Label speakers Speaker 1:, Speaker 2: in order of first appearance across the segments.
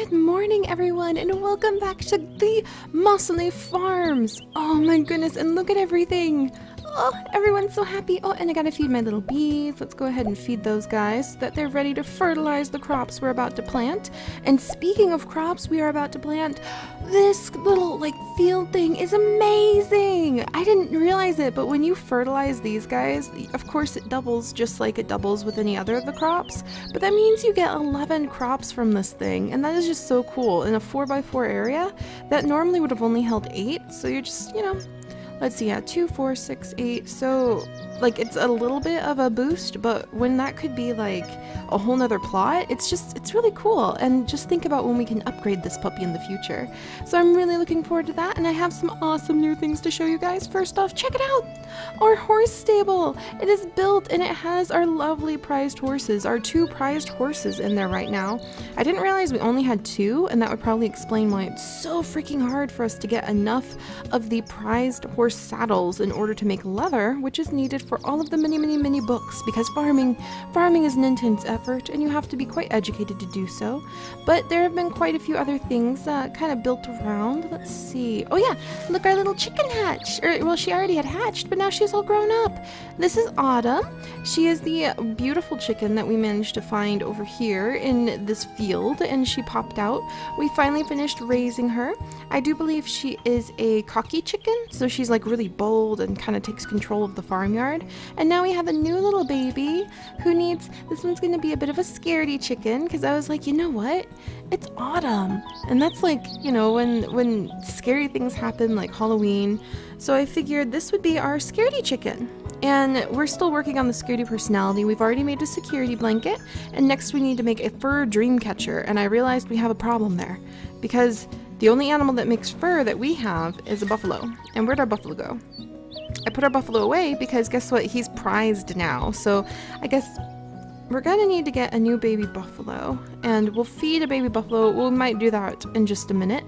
Speaker 1: Good morning, everyone, and welcome back to the Mossily Farms. Oh my goodness, and look at everything. Oh, everyone's so happy. Oh, and I gotta feed my little bees. Let's go ahead and feed those guys so that they're ready to fertilize the crops we're about to plant. And speaking of crops we are about to plant, this little like field thing is amazing. I didn't realize it, but when you fertilize these guys, of course it doubles just like it doubles with any other of the crops. But that means you get 11 crops from this thing, and that is just so cool. In a 4x4 area, that normally would have only held 8, so you're just, you know, let's see, yeah, two, four, six, eight. So, like, it's a little bit of a boost, but when that could be like a whole nother plot, it's just, it's really cool. And just think about when we can upgrade this puppy in the future. So I'm really looking forward to that, and I have some awesome new things to show you guys. First off, check it out! Our horse stable! It is built and it has our lovely prized horses, our two prized horses in there right now. I didn't realize we only had two, and that would probably explain why it's so freaking hard for us to get enough of the prized horse saddles in order to make leather, which is needed for all of the many, many, many books, because farming, farming is an intense effort, and you have to be quite educated to do so. But there have been quite a few other things uh, kind of built around. Let's see. Oh yeah, look, our little chicken hatch. Or, well, she already had hatched, but now she's all grown up. This is Autumn. She is the beautiful chicken that we managed to find over here in this field, and she popped out. We finally finished raising her. I do believe she is a cocky chicken, so she's like really bold and kind of takes control of the farmyard. And now we have a new little baby who needs, this one's going to be a bit of a scaredy chicken because I was like, you know what? It's autumn. And that's like, you know, when, when scary things happen like Halloween. So I figured this would be our scaredy chicken. And we're still working on the scaredy personality. We've already made a security blanket, and next we need to make a fur dream catcher. And I realized we have a problem there because the only animal that makes fur that we have is a buffalo. And where'd our buffalo go? I put our buffalo away because guess what? He's prized now. So I guess we're gonna need to get a new baby buffalo. And we'll feed a baby buffalo. We might do that in just a minute.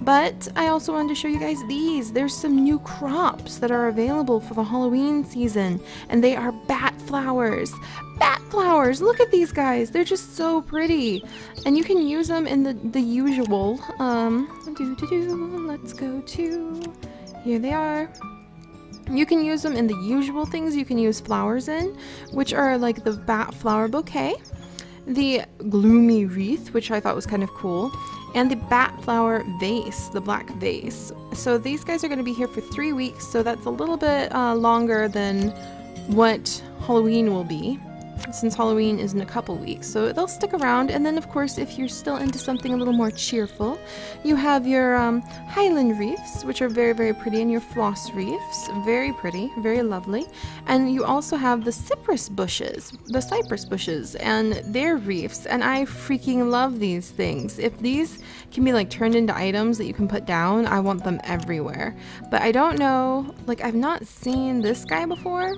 Speaker 1: But I also wanted to show you guys these. There's some new crops that are available for the Halloween season, and they are bat flowers. Bat flowers! Look at these guys. They're just so pretty. And you can use them in the, the usual. Um. Let's go to. Here they are. You can use them in the usual things you can use flowers in, which are like the bat flower bouquet, the gloomy wreath, which I thought was kind of cool, and the bat flower vase, the black vase. So these guys are going to be here for three weeks, so that's a little bit uh, longer than what Halloween will be since Halloween is in a couple weeks. So they'll stick around. And then, of course, if you're still into something a little more cheerful, you have your um, Highland reefs, which are very, very pretty, and your Floss reefs, Very pretty, very lovely. And you also have the cypress bushes, the cypress bushes, and their reefs. And I freaking love these things. If these can be like turned into items that you can put down, I want them everywhere. But I don't know, like, I've not seen this guy before.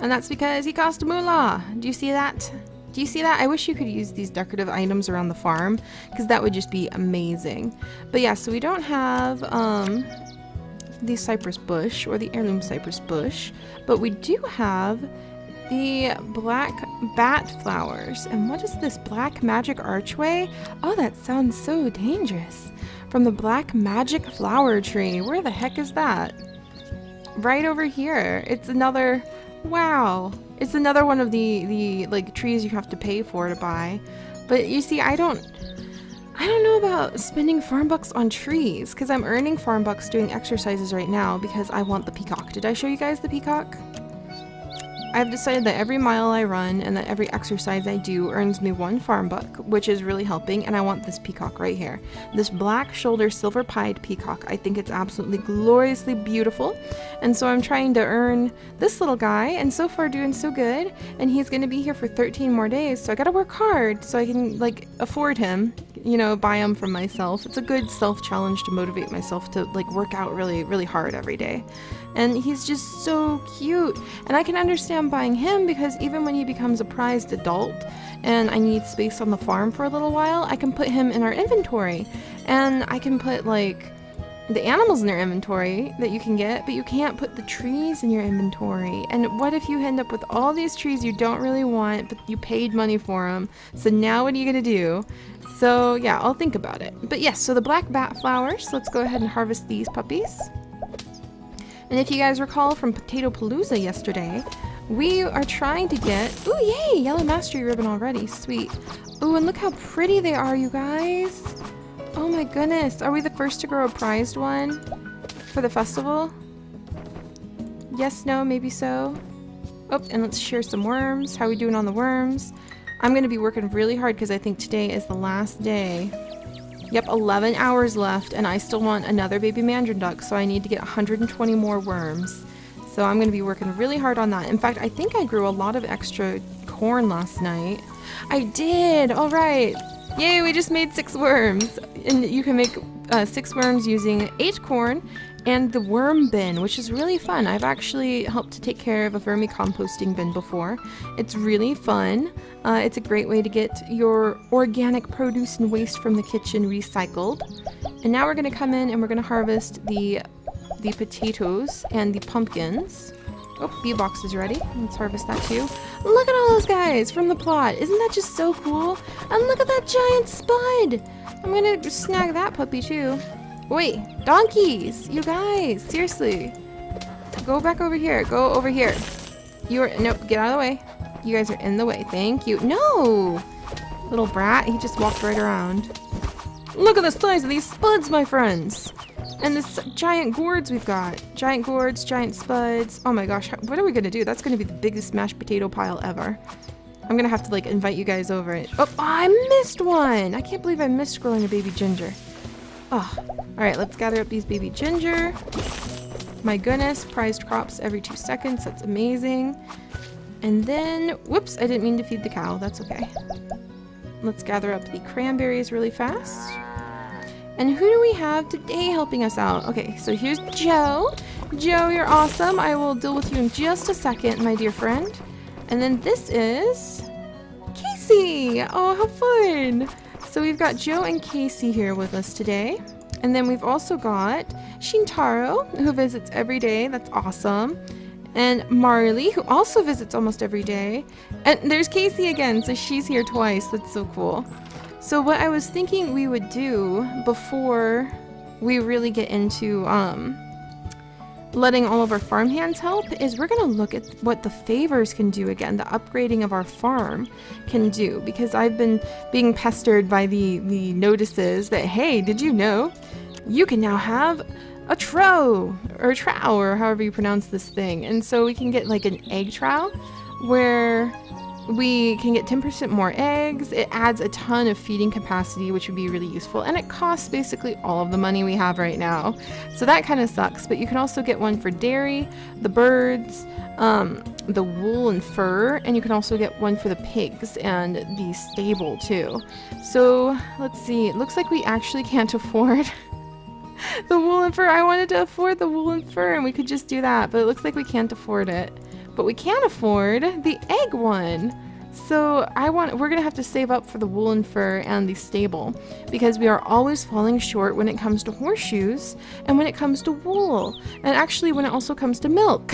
Speaker 1: And that's because he cost a moolah. Do you see that? Do you see that? I wish you could use these decorative items around the farm because that would just be amazing. But yeah, so we don't have um, the cypress bush or the heirloom cypress bush, but we do have the black bat flowers. And what is this black magic archway? Oh, that sounds so dangerous. From the black magic flower tree. Where the heck is that? Right over here. It's another Wow. It's another one of the, the like trees you have to pay for to buy. But you see, I don't... I don't know about spending farm bucks on trees, because I'm earning farm bucks doing exercises right now because I want the peacock. Did I show you guys the peacock? I've decided that every mile I run and that every exercise I do earns me one farm buck, which is really helping, and I want this peacock right here. This black shoulder silver pied peacock. I think it's absolutely gloriously beautiful, and so I'm trying to earn this little guy, and so far doing so good, and he's going to be here for 13 more days, so I gotta work hard so I can, like, afford him, you know, buy him from myself. It's a good self-challenge to motivate myself to, like, work out really, really hard every day and he's just so cute. And I can understand buying him because even when he becomes a prized adult and I need space on the farm for a little while, I can put him in our inventory. And I can put like the animals in your inventory that you can get, but you can't put the trees in your inventory. And what if you end up with all these trees you don't really want, but you paid money for them? So now what are you gonna do? So yeah, I'll think about it. But yes, so the black bat flowers, let's go ahead and harvest these puppies. And if you guys recall from Potato Palooza yesterday, we are trying to get... Ooh, yay! Yellow Mastery Ribbon already. Sweet. Ooh, and look how pretty they are, you guys. Oh my goodness. Are we the first to grow a prized one for the festival? Yes, no, maybe so. Oh, and let's share some worms. How are we doing on the worms? I'm going to be working really hard because I think today is the last day. Yep, 11 hours left, and I still want another baby mandarin duck, so I need to get 120 more worms. So I'm going to be working really hard on that. In fact, I think I grew a lot of extra corn last night. I did! Alright! Yay, we just made six worms! And you can make uh, six worms using eight corn and the worm bin, which is really fun. I've actually helped to take care of a vermicomposting bin before. It's really fun. Uh, it's a great way to get your organic produce and waste from the kitchen recycled. And now we're going to come in and we're going to harvest the the potatoes and the pumpkins. Oh, bee box is ready. Let's harvest that too. Look at all those guys from the plot. Isn't that just so cool? And look at that giant spud. I'm gonna snag that puppy too. Wait, donkeys! You guys, seriously. Go back over here. Go over here. You're, nope, get out of the way. You guys are in the way. Thank you. No! Little brat, he just walked right around. Look at the size of these spuds, my friends! And this giant gourds we've got. Giant gourds, giant spuds. Oh my gosh, what are we gonna do? That's gonna be the biggest mashed potato pile ever. I'm gonna have to like invite you guys over. Oh, I missed one! I can't believe I missed growing a baby ginger. Ah. Oh, alright, let's gather up these baby ginger. My goodness, prized crops every two seconds. That's amazing. And then, whoops, I didn't mean to feed the cow. That's okay. Let's gather up the cranberries really fast. And who do we have today helping us out? Okay, so here's Joe. Joe, you're awesome. I will deal with you in just a second, my dear friend. And then this is Casey. Oh, how fun. So we've got Joe and Casey here with us today. And then we've also got Shintaro, who visits every day. That's awesome. And Marley, who also visits almost every day. And there's Casey again, so she's here twice. That's so cool. So what I was thinking we would do before we really get into um, letting all of our farmhands help is we're going to look at what the favors can do again, the upgrading of our farm can do. Because I've been being pestered by the, the notices that, hey, did you know you can now have a trow or a trow or however you pronounce this thing. And so we can get like an egg trow where we can get 10% more eggs. It adds a ton of feeding capacity, which would be really useful. And it costs basically all of the money we have right now. So that kind of sucks. But you can also get one for dairy, the birds, um, the wool and fur, and you can also get one for the pigs and the stable too. So let's see. It looks like we actually can't afford the wool and fur. I wanted to afford the wool and fur and we could just do that, but it looks like we can't afford it but we can't afford the egg one. So I want we're gonna have to save up for the woolen fur and the stable because we are always falling short when it comes to horseshoes and when it comes to wool and actually when it also comes to milk.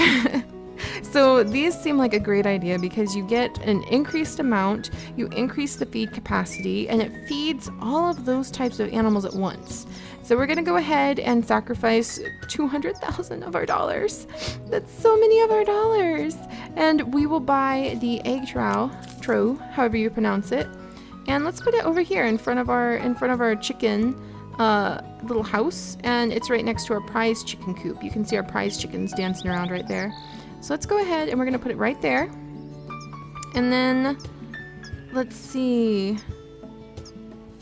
Speaker 1: so these seem like a great idea because you get an increased amount, you increase the feed capacity, and it feeds all of those types of animals at once. So we're gonna go ahead and sacrifice 200,000 of our dollars. That's so many of our dollars. And we will buy the egg trow, trow, however you pronounce it. And let's put it over here in front of our in front of our chicken uh, little house. And it's right next to our prize chicken coop. You can see our prize chickens dancing around right there. So let's go ahead and we're gonna put it right there. And then let's see.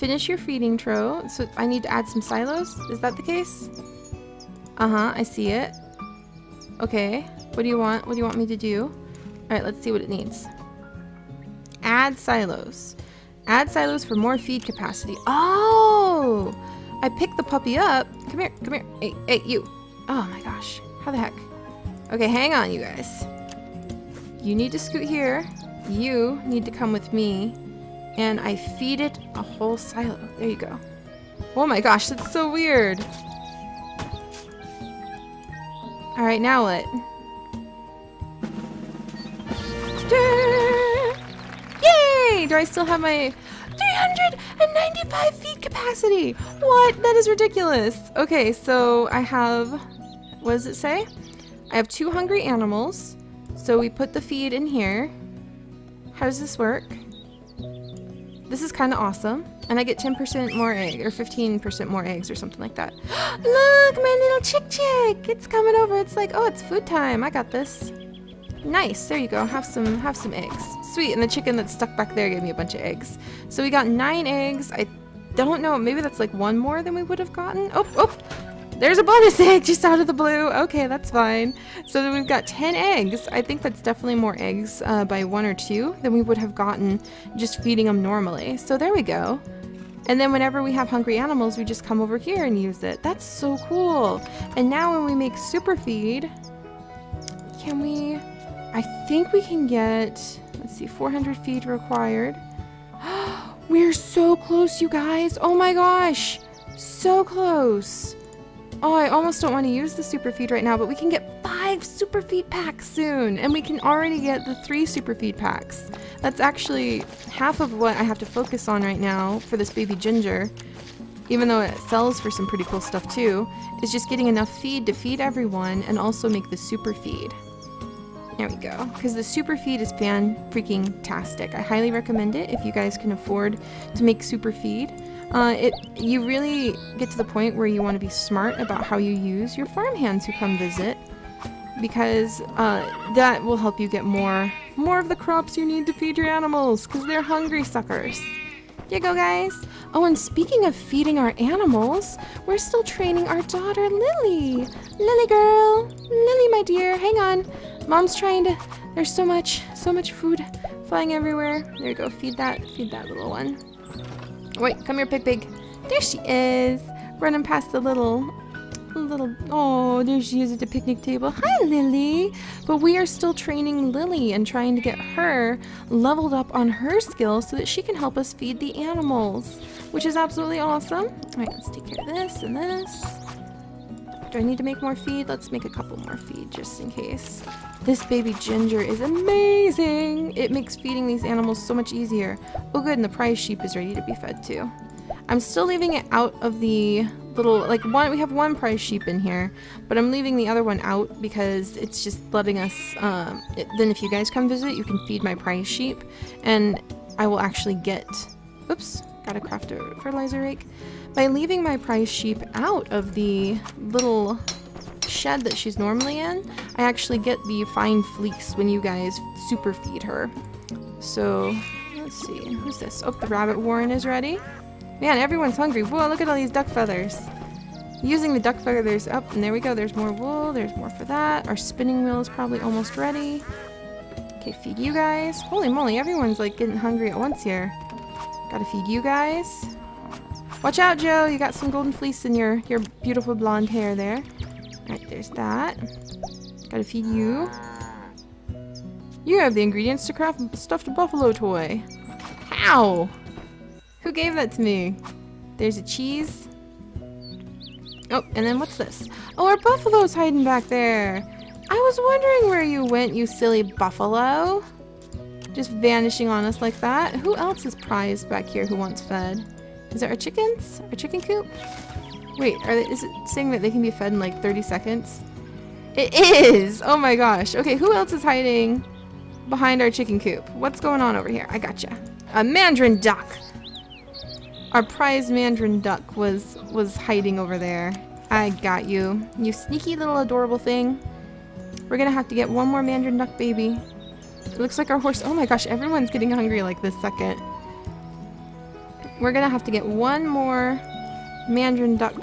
Speaker 1: Finish your feeding trough. So I need to add some silos? Is that the case? Uh-huh, I see it. Okay. What do you want? What do you want me to do? Alright, let's see what it needs. Add silos. Add silos for more feed capacity. Oh! I picked the puppy up. Come here, come here. Hey, hey, you. Oh my gosh. How the heck? Okay, hang on, you guys. You need to scoot here. You need to come with me and I feed it a whole silo. There you go. Oh my gosh, that's so weird. Alright, now what? Yay! Do I still have my... 395 feet capacity! What? That is ridiculous. Okay, so I have, what does it say? I have two hungry animals. So we put the feed in here. How does this work? This is kind of awesome. And I get 10% more egg, or 15% more eggs, or something like that. Look, my little chick chick! It's coming over. It's like, oh, it's food time. I got this. Nice. There you go. Have some, have some eggs. Sweet. And the chicken that's stuck back there gave me a bunch of eggs. So we got nine eggs. I don't know. Maybe that's like one more than we would have gotten. Oh, oh! There's a bonus egg just out of the blue. Okay, that's fine. So then we've got 10 eggs. I think that's definitely more eggs uh, by one or two than we would have gotten just feeding them normally. So there we go. And then whenever we have hungry animals, we just come over here and use it. That's so cool. And now when we make super feed, can we, I think we can get, let's see, 400 feed required. We're so close, you guys. Oh my gosh. So close. Oh, I almost don't want to use the super feed right now, but we can get five super feed packs soon, and we can already get the three super feed packs. That's actually half of what I have to focus on right now for this baby ginger, even though it sells for some pretty cool stuff too, is just getting enough feed to feed everyone and also make the super feed. There we go. Because the super feed is fan freaking tastic. I highly recommend it if you guys can afford to make super feed. Uh, it you really get to the point where you want to be smart about how you use your farm hands who come visit because uh, that will help you get more more of the crops you need to feed your animals because they're hungry suckers. You go guys. Oh and speaking of feeding our animals, we're still training our daughter Lily. Lily girl. Lily my dear, hang on. Mom's trying to there's so much so much food flying everywhere. There you go, feed that feed that little one. Wait, come here, Pig Pig. There she is, running past the little, little, oh, there she is at the picnic table. Hi, Lily. But we are still training Lily and trying to get her leveled up on her skills so that she can help us feed the animals, which is absolutely awesome. All right, let's take care of this and this. Do I need to make more feed? Let's make a couple more feed just in case. This baby ginger is amazing. It makes feeding these animals so much easier. Oh good, and the prize sheep is ready to be fed too. I'm still leaving it out of the little, like one, we have one prize sheep in here, but I'm leaving the other one out because it's just letting us, um, it, then if you guys come visit, you can feed my prize sheep and I will actually get, oops, gotta craft a fertilizer rake. By leaving my prize sheep out of the little shed that she's normally in, I actually get the fine fleece when you guys super feed her. So, let's see, who's this? Oh, the rabbit warren is ready. Man, everyone's hungry. Whoa, look at all these duck feathers. Using the duck feathers up, and there we go. There's more wool. There's more for that. Our spinning wheel is probably almost ready. Okay, feed you guys. Holy moly, everyone's like getting hungry at once here. Gotta feed you guys. Watch out, Joe. You got some golden fleece in your, your beautiful blonde hair there. Alright, there's that. Gotta feed you. You have the ingredients to craft a stuffed buffalo toy. How? Who gave that to me? There's a cheese. Oh, and then what's this? Oh, our buffalo's hiding back there. I was wondering where you went, you silly buffalo. Just vanishing on us like that. Who else is prized back here who wants fed? Is it our chickens? Our chicken coop? Wait, they, is it saying that they can be fed in like 30 seconds? It is! Oh my gosh. Okay, who else is hiding behind our chicken coop? What's going on over here? I gotcha. A mandarin duck! Our prized mandarin duck was, was hiding over there. I got you. You sneaky little adorable thing. We're gonna have to get one more mandarin duck baby. It looks like our horse- oh my gosh, everyone's getting hungry like this second. We're gonna have to get one more mandarin duck.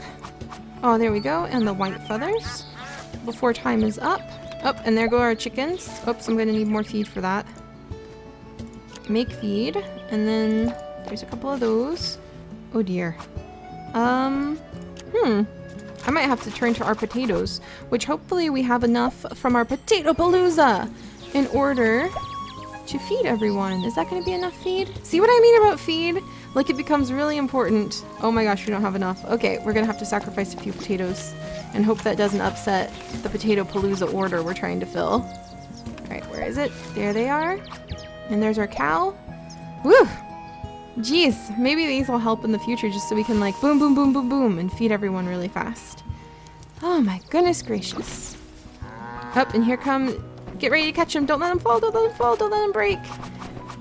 Speaker 1: Oh, there we go. And the white feathers before time is up. Oh, and there go our chickens. Oops, I'm gonna need more feed for that. Make feed. And then there's a couple of those. Oh dear. Um, hmm. I might have to turn to our potatoes, which hopefully we have enough from our potato palooza in order to feed everyone. Is that going to be enough feed? See what I mean about feed? Like it becomes really important. Oh my gosh, we don't have enough. Okay, we're going to have to sacrifice a few potatoes and hope that doesn't upset the potato palooza order we're trying to fill. Alright, where is it? There they are. And there's our cow. Woo! Jeez, maybe these will help in the future just so we can like boom, boom, boom, boom, boom and feed everyone really fast. Oh my goodness gracious. Up, oh, and here come, get ready to catch them. Don't let them fall, don't let them fall, don't let them break.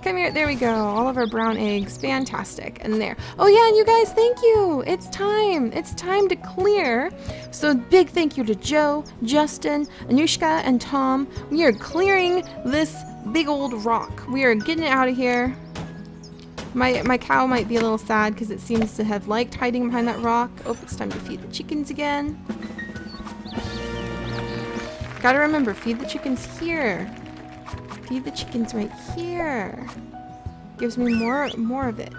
Speaker 1: Come here, there we go. All of our brown eggs, fantastic. And there. Oh yeah, and you guys, thank you. It's time. It's time to clear. So big thank you to Joe, Justin, Anushka, and Tom. We are clearing this big old rock. We are getting it out of here. My, my cow might be a little sad because it seems to have liked hiding behind that rock. Oh, it's time to feed the chickens again. Gotta remember, feed the chickens here. Feed the chickens right here. Gives me more more of it.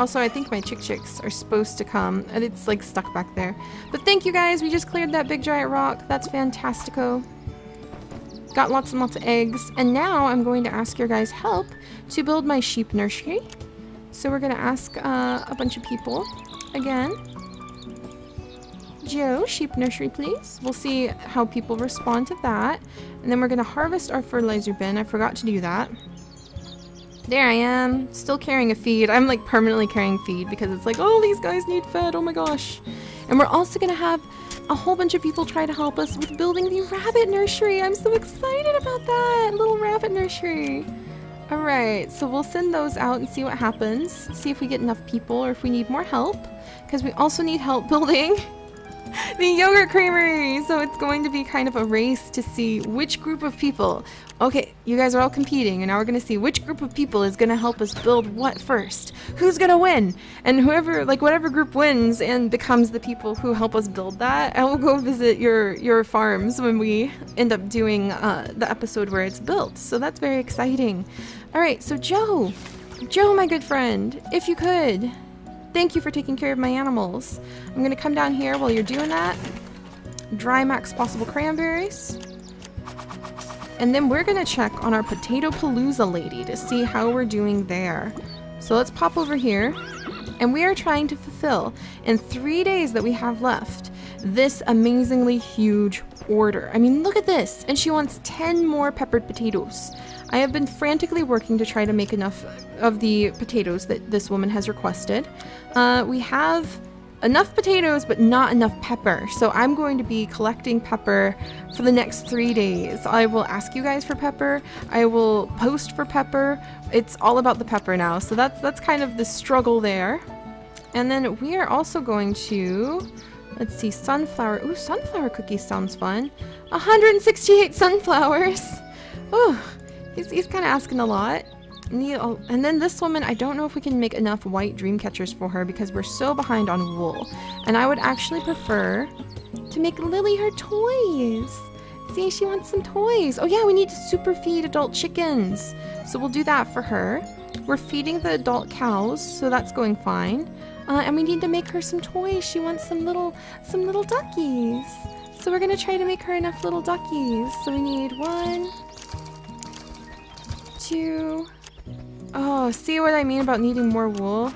Speaker 1: Also, I think my chick chicks are supposed to come. And it's like stuck back there. But thank you guys. We just cleared that big giant rock. That's fantastico. Got lots and lots of eggs. And now I'm going to ask your guys' help to build my sheep nursery. So we're going to ask uh, a bunch of people again. Joe, sheep nursery, please. We'll see how people respond to that. And then we're going to harvest our fertilizer bin. I forgot to do that. There I am, still carrying a feed. I'm like permanently carrying feed because it's like, oh, these guys need fed, oh my gosh. And we're also going to have a whole bunch of people try to help us with building the rabbit nursery. I'm so excited about that, little rabbit nursery. Alright, so we'll send those out and see what happens. See if we get enough people or if we need more help. Because we also need help building the yogurt creamery! So it's going to be kind of a race to see which group of people... Okay, you guys are all competing, and now we're to see which group of people is to help us build what first. Who's to win? And whoever, like whatever group wins and becomes the people who help us build that, I will go visit your, your farms when we end up doing uh, the episode where it's built. So that's very exciting. Alright, so Joe, Joe, my good friend, if you could, Thank you for taking care of my animals. I'm gonna come down here while you're doing that. Dry max possible cranberries. And then we're gonna check on our Potato Palooza lady to see how we're doing there. So let's pop over here. And we are trying to fulfill, in three days that we have left, this amazingly huge order. I mean, look at this. And she wants 10 more peppered potatoes. I have been frantically working to try to make enough of the potatoes that this woman has requested. Uh, we have enough potatoes, but not enough pepper. So I'm going to be collecting pepper for the next three days. I will ask you guys for pepper. I will post for pepper. It's all about the pepper now. So that's, that's kind of the struggle there. And then we are also going to, let's see, sunflower. Ooh, sunflower cookies sounds fun. 168 sunflowers. Ooh, He's, he's kind of asking a lot. And, and then this woman, I don't know if we can make enough white dream catchers for her because we're so behind on wool. And I would actually prefer to make Lily her toys. See, she wants some toys. Oh yeah, we need to super feed adult chickens. So we'll do that for her. We're feeding the adult cows, so that's going fine. Uh, and we need to make her some toys. She wants some little, some little duckies. So we're gonna try to make her enough little duckies. So we need one, two. Oh, see what I mean about needing more wool?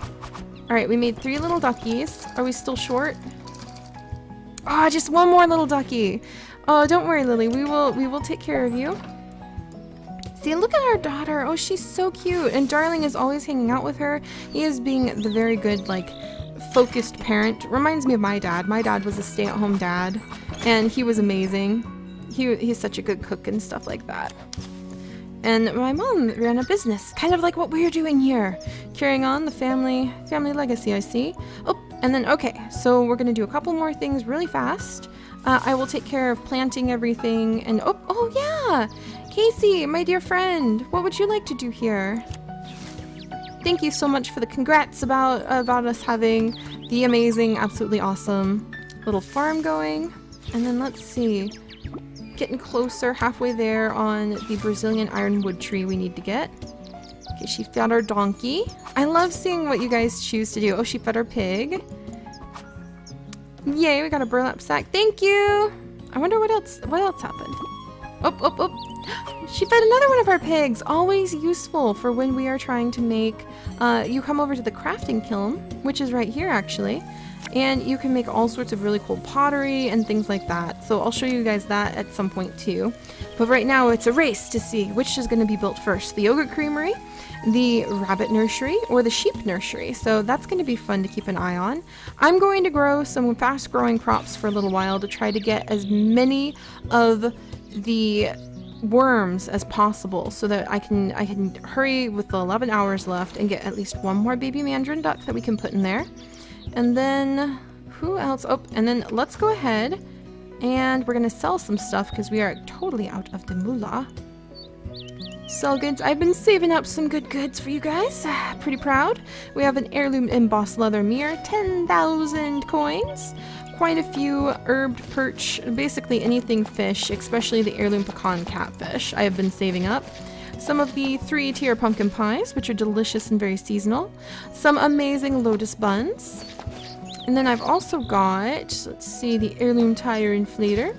Speaker 1: Alright, we made three little duckies. Are we still short? Oh, just one more little ducky. Oh, don't worry, Lily. We will we will take care of you. See, look at our daughter. Oh, she's so cute. And Darling is always hanging out with her. He is being the very good, like, focused parent. Reminds me of my dad. My dad was a stay-at-home dad, and he was amazing. He, he's such a good cook and stuff like that. And my mom ran a business, kind of like what we're doing here. Carrying on the family family legacy, I see. Oh, and then, okay, so we're gonna do a couple more things really fast. Uh, I will take care of planting everything and, oh, oh yeah! Casey, my dear friend, what would you like to do here? Thank you so much for the congrats about, about us having the amazing, absolutely awesome little farm going. And then let's see getting closer, halfway there on the Brazilian ironwood tree we need to get. Okay, she fed our donkey. I love seeing what you guys choose to do. Oh, she fed our pig. Yay, we got a burlap sack. Thank you! I wonder what else what else happened. Oh, oh, oh. She fed another one of our pigs. Always useful for when we are trying to make... Uh, you come over to the crafting kiln, which is right here actually. And you can make all sorts of really cool pottery and things like that. So I'll show you guys that at some point too. But right now it's a race to see which is going to be built first. The yogurt creamery the rabbit nursery or the sheep nursery. So that's going to be fun to keep an eye on. I'm going to grow some fast growing crops for a little while to try to get as many of the worms as possible so that I can I can hurry with the 11 hours left and get at least one more baby mandarin duck that we can put in there. And then who else? Oh, and then let's go ahead and we're gonna sell some stuff because we are totally out of the moolah. Sell goods. I've been saving up some good goods for you guys. Pretty proud. We have an heirloom embossed leather mirror, 10,000 coins quite a few herbed perch, basically anything fish, especially the heirloom pecan catfish I have been saving up. Some of the three tier pumpkin pies, which are delicious and very seasonal. Some amazing lotus buns. And then I've also got, let's see, the heirloom tire inflator,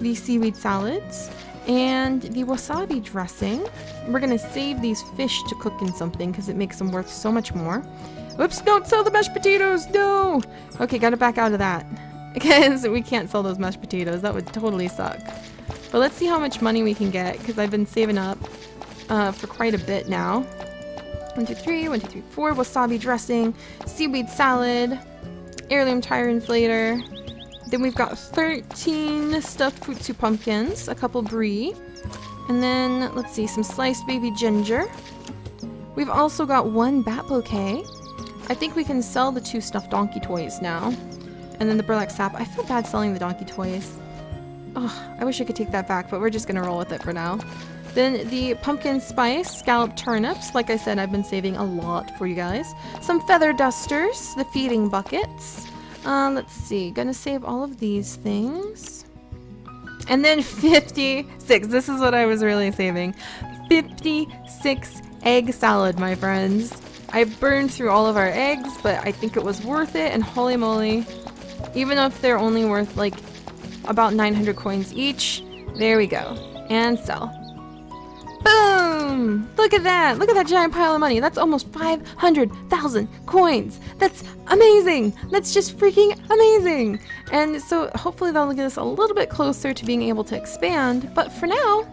Speaker 1: the seaweed salads, and the wasabi dressing. We're to save these fish to cook in something because it makes them worth so much more. Whoops, don't sell the mashed potatoes! No! Okay, gotta back out of that. Because we can't sell those mashed potatoes. That would totally suck. But let's see how much money we can get, because I've been saving up uh, for quite a bit now. One, two, three, one, two, three, four. Wasabi dressing, seaweed salad, heirloom tire inflator. Then we've got 13 stuffed futsu pumpkins, a couple brie, and then, let's see, some sliced baby ginger. We've also got one bat bouquet. I think we can sell the two stuffed donkey toys now. And then the burlap sap. I feel bad selling the donkey toys. Oh, I wish I could take that back, but we're just gonna roll with it for now. Then the pumpkin spice scallop turnips. Like I said, I've been saving a lot for you guys. Some feather dusters, the feeding buckets. Uh, let's see, gonna save all of these things. And then 56, this is what I was really saving. 56 egg salad, my friends. I burned through all of our eggs, but I think it was worth it, and holy moly, even if they're only worth like about 900 coins each. There we go. And sell. Boom! Look at that! Look at that giant pile of money. That's almost 500,000 coins. That's amazing! That's just freaking amazing! And so hopefully that'll get us a little bit closer to being able to expand. But for now,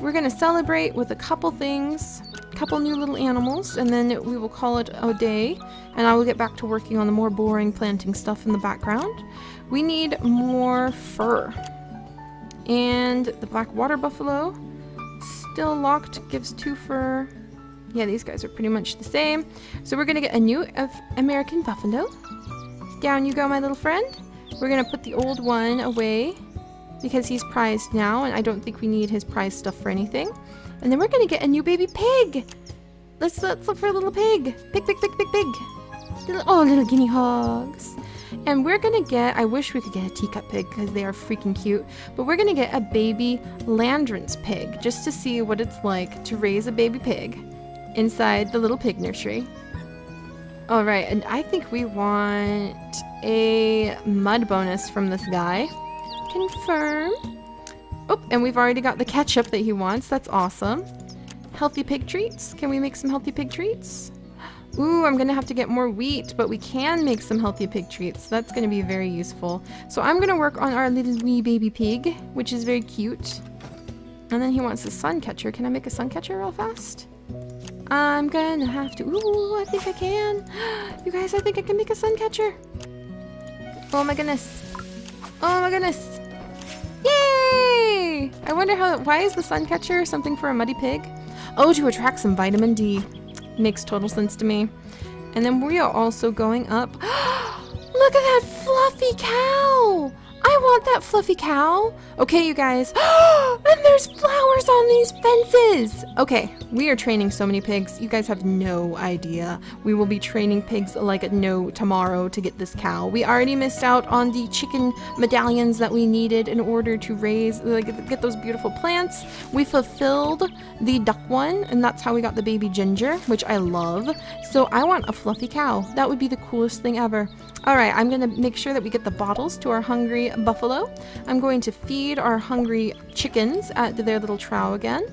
Speaker 1: we're going to celebrate with a couple things a couple new little animals, and then we will call it a day, and I will get back to working on the more boring planting stuff in the background. We need more fur. And the black water buffalo, still locked, gives two fur. Yeah, these guys are pretty much the same. So we're gonna get a new American buffalo. Down you go, my little friend. We're gonna put the old one away because he's prized now, and I don't think we need his prized stuff for anything. And then we're gonna get a new baby pig. Let's let's look for a little pig. Pig, pig, pig, pig, pig. Oh, little guinea hogs. And we're gonna get, I wish we could get a teacup pig because they are freaking cute, but we're gonna get a baby Landrace pig just to see what it's like to raise a baby pig inside the little pig nursery. Alright, and I think we want a mud bonus from this guy. Confirm. Oh, and we've already got the ketchup that he wants. That's awesome. Healthy pig treats. Can we make some healthy pig treats? Ooh, I'm gonna have to get more wheat, but we can make some healthy pig treats. That's gonna be very useful. So I'm gonna work on our little wee baby pig, which is very cute. And then he wants a sun catcher. Can I make a sun catcher real fast? I'm gonna have to. Ooh, I think I can. You guys, I think I can make a sun catcher. Oh my goodness. Oh my goodness. Yay! I wonder how, why is the sun catcher something for a muddy pig? Oh, to attract some vitamin D. Makes total sense to me. And then we are also going up. Look at that fluffy cow! I want that fluffy cow. Okay, you guys. and there's flowers on these fences. Okay, we are training so many pigs. You guys have no idea. We will be training pigs like no tomorrow to get this cow. We already missed out on the chicken medallions that we needed in order to raise, like, get those beautiful plants. We fulfilled the duck one, and that's how we got the baby ginger, which I love. So I want a fluffy cow. That would be the coolest thing ever. All right, I'm gonna make sure that we get the bottles to our hungry buffalo. I'm going to feed our hungry chickens at their little trough again.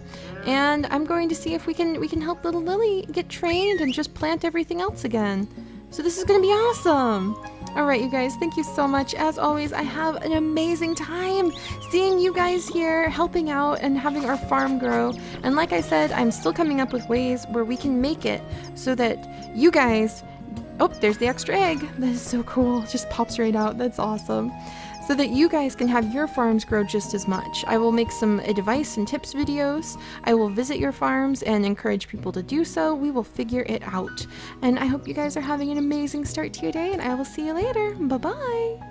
Speaker 1: And I'm going to see if we can we can help little Lily get trained and just plant everything else again. So this is going to be awesome. All right, you guys, thank you so much. As always, I have an amazing time seeing you guys here, helping out and having our farm grow. And like I said, I'm still coming up with ways where we can make it so that you guys... Oh, there's the extra egg. That is so cool. Just pops right out. That's awesome so that you guys can have your farms grow just as much. I will make some advice and tips videos. I will visit your farms and encourage people to do so. We will figure it out. And I hope you guys are having an amazing start to your day, and I will see you later. Bye bye.